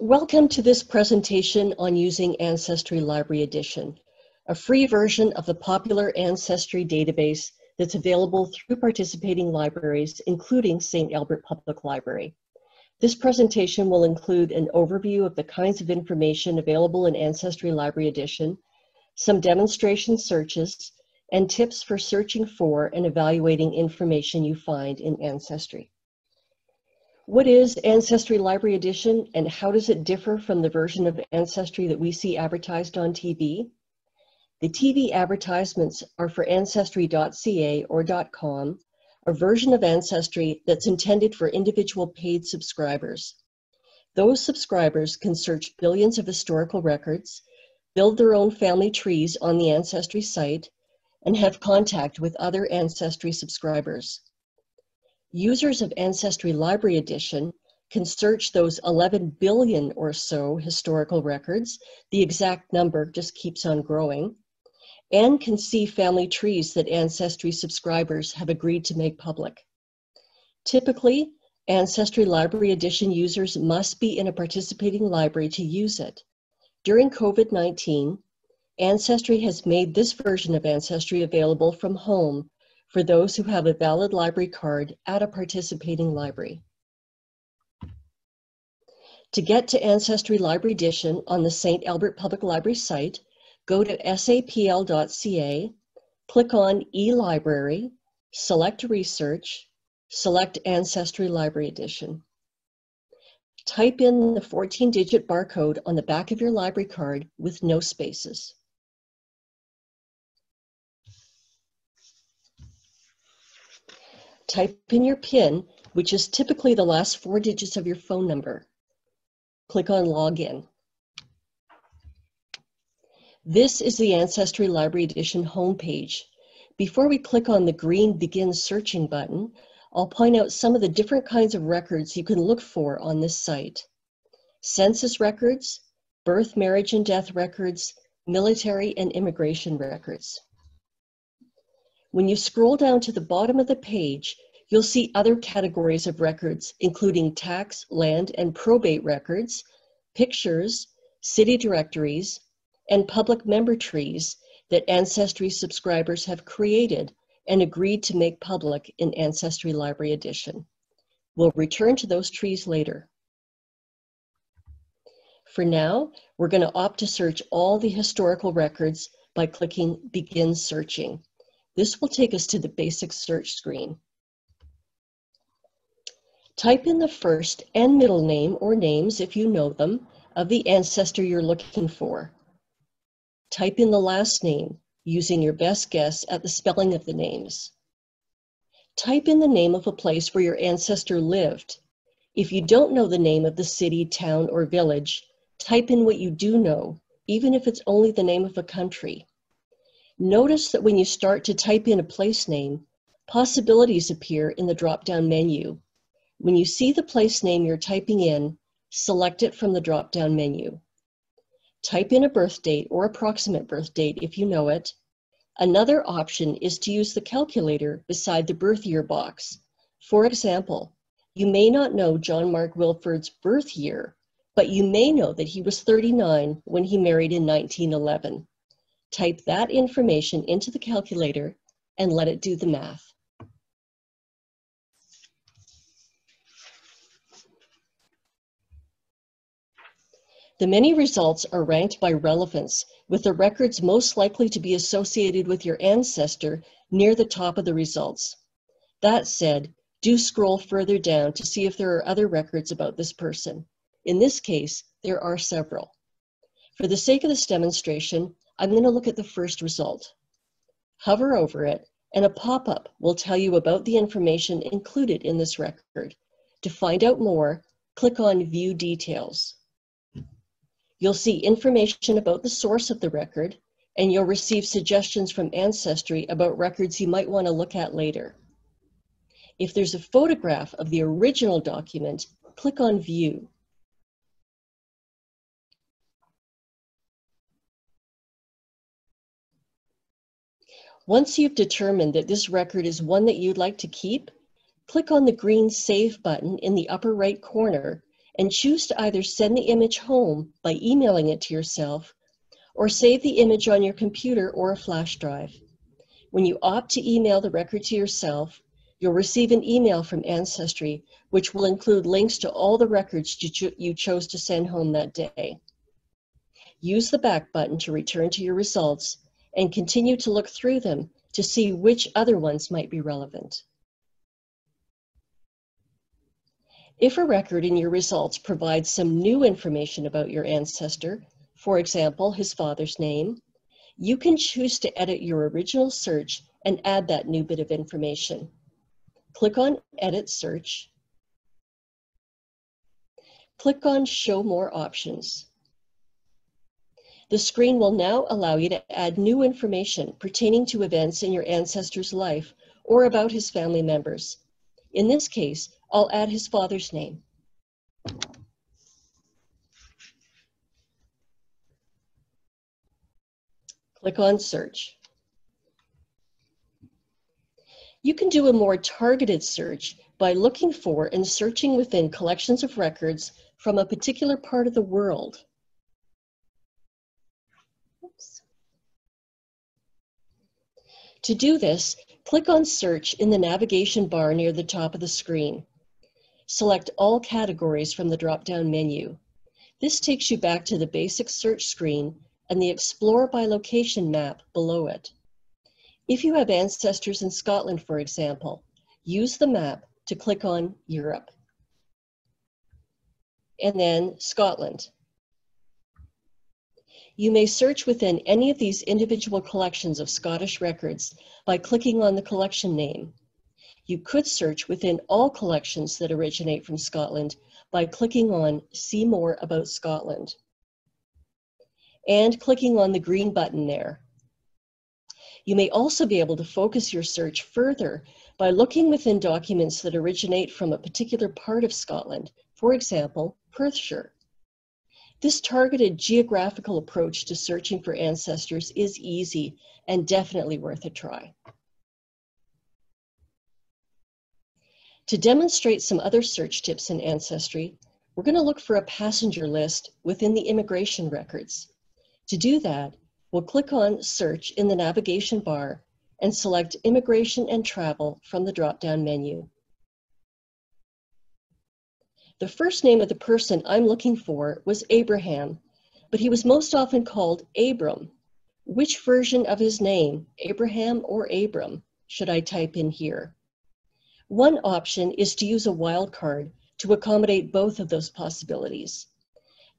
Welcome to this presentation on using Ancestry Library Edition, a free version of the popular Ancestry database that's available through participating libraries, including St. Albert Public Library. This presentation will include an overview of the kinds of information available in Ancestry Library Edition, some demonstration searches, and tips for searching for and evaluating information you find in Ancestry. What is Ancestry Library Edition and how does it differ from the version of Ancestry that we see advertised on TV? The TV advertisements are for Ancestry.ca or .com, a version of Ancestry that's intended for individual paid subscribers. Those subscribers can search billions of historical records, build their own family trees on the Ancestry site, and have contact with other Ancestry subscribers. Users of Ancestry Library Edition can search those 11 billion or so historical records, the exact number just keeps on growing, and can see family trees that Ancestry subscribers have agreed to make public. Typically, Ancestry Library Edition users must be in a participating library to use it. During COVID-19, Ancestry has made this version of Ancestry available from home for those who have a valid library card at a participating library. To get to Ancestry Library Edition on the St. Albert Public Library site, go to sapl.ca, click on eLibrary, select Research, select Ancestry Library Edition. Type in the 14-digit barcode on the back of your library card with no spaces. Type in your PIN, which is typically the last four digits of your phone number. Click on Login. This is the Ancestry Library Edition homepage. Before we click on the green Begin Searching button, I'll point out some of the different kinds of records you can look for on this site. Census records, birth, marriage, and death records, military and immigration records. When you scroll down to the bottom of the page, you'll see other categories of records, including tax, land, and probate records, pictures, city directories, and public member trees that Ancestry subscribers have created and agreed to make public in Ancestry Library Edition. We'll return to those trees later. For now, we're going to opt to search all the historical records by clicking Begin Searching. This will take us to the basic search screen. Type in the first and middle name or names, if you know them, of the ancestor you're looking for. Type in the last name, using your best guess at the spelling of the names. Type in the name of a place where your ancestor lived. If you don't know the name of the city, town, or village, type in what you do know, even if it's only the name of a country. Notice that when you start to type in a place name, possibilities appear in the drop-down menu. When you see the place name you're typing in, select it from the drop-down menu. Type in a birth date or approximate birth date if you know it. Another option is to use the calculator beside the birth year box. For example, you may not know John Mark Wilford's birth year, but you may know that he was 39 when he married in 1911. Type that information into the calculator and let it do the math. The many results are ranked by relevance, with the records most likely to be associated with your ancestor near the top of the results. That said, do scroll further down to see if there are other records about this person. In this case, there are several. For the sake of this demonstration, I'm going to look at the first result. Hover over it, and a pop-up will tell you about the information included in this record. To find out more, click on View Details. You'll see information about the source of the record, and you'll receive suggestions from Ancestry about records you might want to look at later. If there's a photograph of the original document, click on View. Once you've determined that this record is one that you'd like to keep, click on the green Save button in the upper right corner and choose to either send the image home by emailing it to yourself or save the image on your computer or a flash drive. When you opt to email the record to yourself, you'll receive an email from Ancestry which will include links to all the records you, cho you chose to send home that day. Use the back button to return to your results and continue to look through them to see which other ones might be relevant. If a record in your results provides some new information about your ancestor, for example, his father's name, you can choose to edit your original search and add that new bit of information. Click on Edit Search. Click on Show More Options. The screen will now allow you to add new information pertaining to events in your ancestor's life or about his family members. In this case, I'll add his father's name. Click on Search. You can do a more targeted search by looking for and searching within collections of records from a particular part of the world. To do this, click on Search in the navigation bar near the top of the screen. Select all categories from the drop-down menu. This takes you back to the basic search screen and the Explore by Location map below it. If you have ancestors in Scotland, for example, use the map to click on Europe. And then Scotland. You may search within any of these individual collections of Scottish records by clicking on the collection name. You could search within all collections that originate from Scotland by clicking on See More About Scotland and clicking on the green button there. You may also be able to focus your search further by looking within documents that originate from a particular part of Scotland, for example, Perthshire. This targeted geographical approach to searching for ancestors is easy and definitely worth a try. To demonstrate some other search tips in Ancestry, we're going to look for a passenger list within the immigration records. To do that, we'll click on Search in the navigation bar and select Immigration and Travel from the drop-down menu. The first name of the person I'm looking for was Abraham, but he was most often called Abram. Which version of his name, Abraham or Abram, should I type in here? One option is to use a wildcard to accommodate both of those possibilities.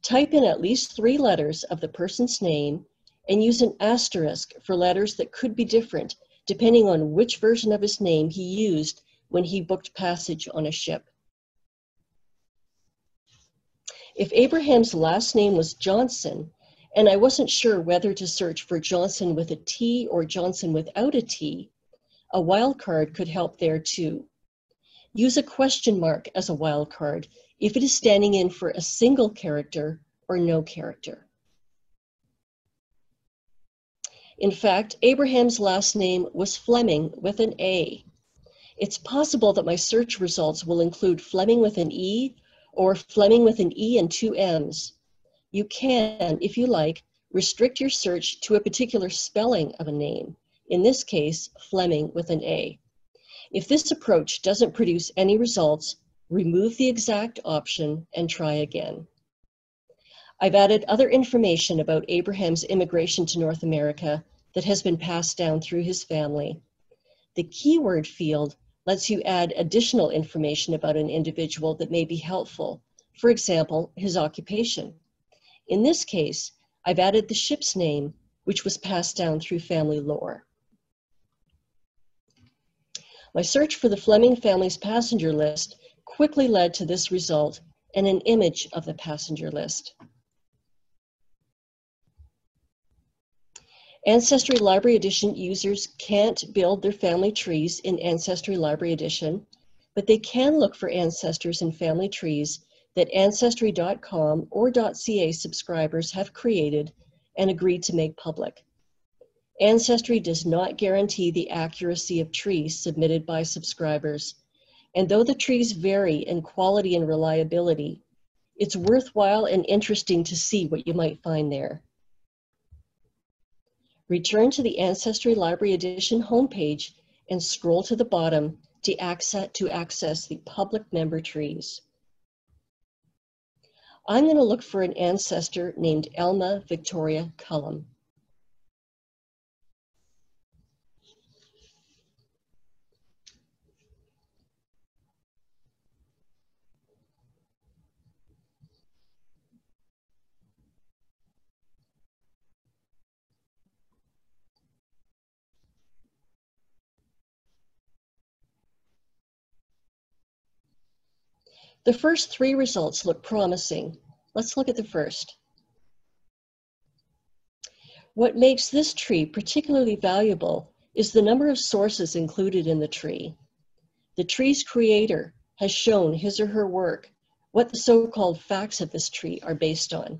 Type in at least three letters of the person's name and use an asterisk for letters that could be different depending on which version of his name he used when he booked passage on a ship. If Abraham's last name was Johnson, and I wasn't sure whether to search for Johnston with a T or Johnson without a T, a wildcard could help there too. Use a question mark as a wildcard if it is standing in for a single character or no character. In fact, Abraham's last name was Fleming with an A. It's possible that my search results will include Fleming with an E or Flemming with an E and two M's. You can, if you like, restrict your search to a particular spelling of a name, in this case, Fleming with an A. If this approach doesn't produce any results, remove the exact option and try again. I've added other information about Abraham's immigration to North America that has been passed down through his family. The keyword field lets you add additional information about an individual that may be helpful. For example, his occupation. In this case, I've added the ship's name, which was passed down through family lore. My search for the Fleming family's passenger list quickly led to this result and an image of the passenger list. Ancestry Library Edition users can't build their family trees in Ancestry Library Edition, but they can look for ancestors in family trees that Ancestry.com or .ca subscribers have created and agreed to make public. Ancestry does not guarantee the accuracy of trees submitted by subscribers, and though the trees vary in quality and reliability, It's worthwhile and interesting to see what you might find there. Return to the Ancestry Library Edition homepage and scroll to the bottom to access, to access the public member trees. I'm going to look for an ancestor named Elma Victoria Cullum. The first three results look promising. Let's look at the first. What makes this tree particularly valuable is the number of sources included in the tree. The tree's creator has shown his or her work what the so-called facts of this tree are based on.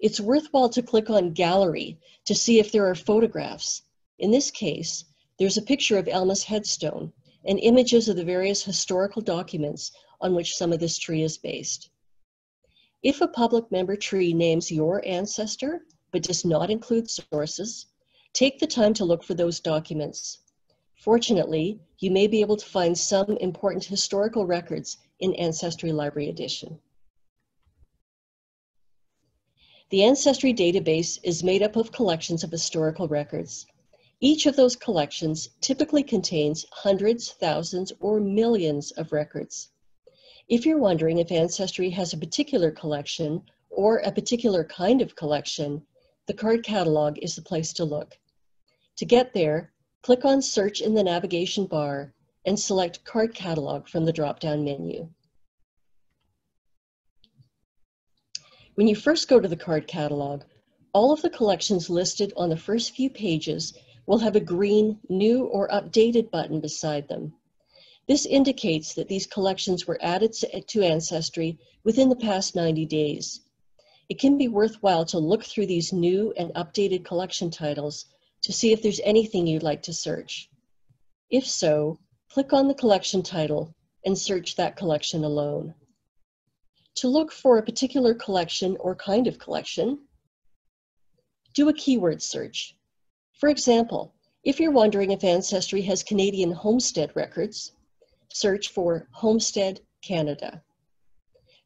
It's worthwhile to click on Gallery to see if there are photographs. In this case, there's a picture of Elma's headstone and images of the various historical documents on which some of this tree is based. If a public member tree names your ancestor, but does not include sources, take the time to look for those documents. Fortunately, you may be able to find some important historical records in Ancestry Library Edition. The Ancestry database is made up of collections of historical records. Each of those collections typically contains hundreds, thousands, or millions of records. If you're wondering if Ancestry has a particular collection or a particular kind of collection, the card catalog is the place to look. To get there, click on Search in the navigation bar and select Card Catalog from the drop-down menu. When you first go to the card catalog, all of the collections listed on the first few pages will have a green New or Updated button beside them. This indicates that these collections were added to Ancestry within the past 90 days. It can be worthwhile to look through these new and updated collection titles to see if there's anything you'd like to search. If so, click on the collection title and search that collection alone. To look for a particular collection or kind of collection, do a keyword search. For example, if you're wondering if Ancestry has Canadian homestead records, search for Homestead Canada.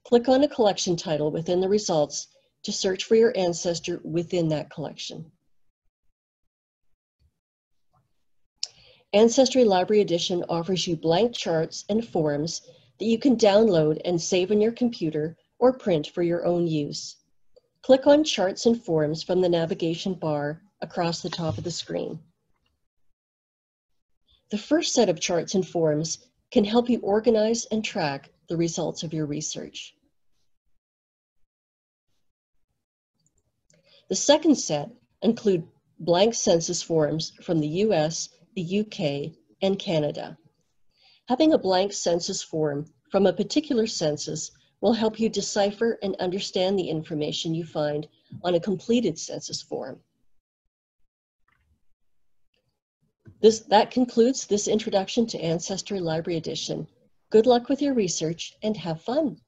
Click on a collection title within the results to search for your ancestor within that collection. Ancestry Library Edition offers you blank charts and forms that you can download and save on your computer or print for your own use. Click on Charts and Forms from the navigation bar across the top of the screen. The first set of charts and forms can help you organize and track the results of your research. The second set include blank census forms from the US, the UK, and Canada. Having a blank census form from a particular census will help you decipher and understand the information you find on a completed census form. This, that concludes this introduction to Ancestry Library Edition. Good luck with your research and have fun.